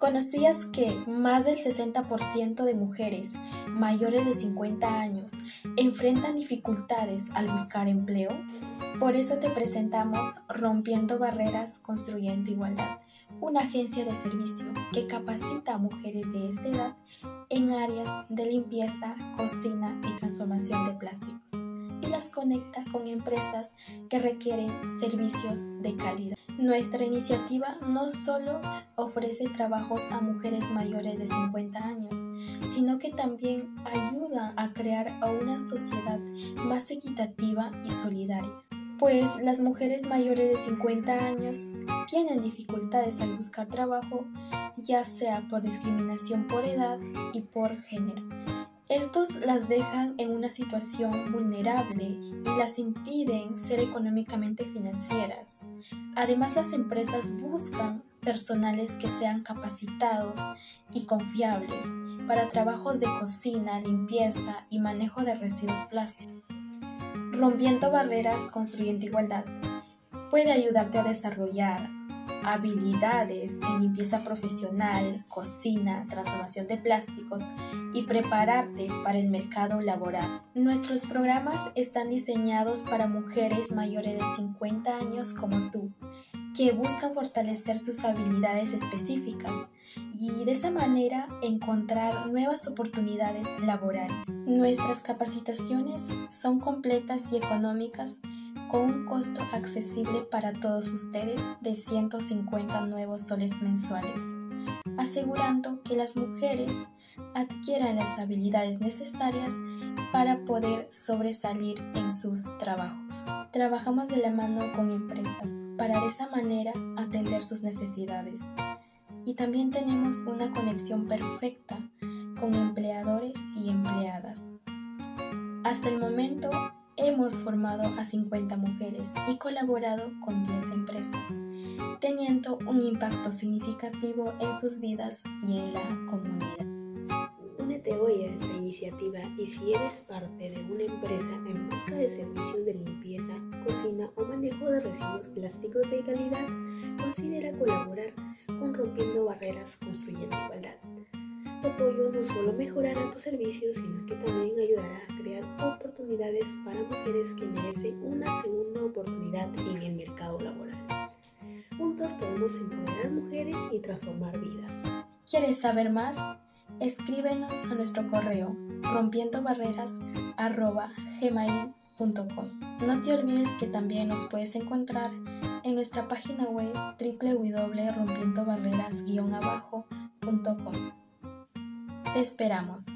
¿Conocías que más del 60% de mujeres mayores de 50 años enfrentan dificultades al buscar empleo? Por eso te presentamos Rompiendo Barreras, Construyendo Igualdad, una agencia de servicio que capacita a mujeres de esta edad en áreas de limpieza, cocina y transformación de plásticos y las conecta con empresas que requieren servicios de calidad. Nuestra iniciativa no solo ofrece trabajos a mujeres mayores de 50 años, sino que también ayuda a crear a una sociedad más equitativa y solidaria. Pues las mujeres mayores de 50 años tienen dificultades al buscar trabajo, ya sea por discriminación por edad y por género estos las dejan en una situación vulnerable y las impiden ser económicamente financieras. Además, las empresas buscan personales que sean capacitados y confiables para trabajos de cocina, limpieza y manejo de residuos plásticos. Rompiendo barreras, construyendo igualdad puede ayudarte a desarrollar habilidades en limpieza profesional, cocina, transformación de plásticos y prepararte para el mercado laboral. Nuestros programas están diseñados para mujeres mayores de 50 años como tú, que buscan fortalecer sus habilidades específicas y de esa manera encontrar nuevas oportunidades laborales. Nuestras capacitaciones son completas y económicas con un costo accesible para todos ustedes de 150 nuevos soles mensuales, asegurando que las mujeres adquieran las habilidades necesarias para poder sobresalir en sus trabajos. Trabajamos de la mano con empresas para de esa manera atender sus necesidades. Y también tenemos una conexión perfecta con empleadores y empleadas. Hasta el momento hemos formado a 50 mujeres y colaborado con 10 empresas, teniendo un impacto significativo en sus vidas y en la comunidad. Únete hoy a esta iniciativa y si eres parte de una empresa en busca de servicios de limpieza, cocina o manejo de residuos plásticos de calidad, considera colaborar con Rompiendo Barreras Construyendo Igualdad. No solo mejorará tus servicios, sino que también ayudará a crear oportunidades para mujeres que merecen una segunda oportunidad en el mercado laboral. Juntos podemos empoderar mujeres y transformar vidas. ¿Quieres saber más? Escríbenos a nuestro correo rompiendobarreras.gmail.com No te olvides que también nos puedes encontrar en nuestra página web www.rompiendobarreras-abajo.com. Te esperamos.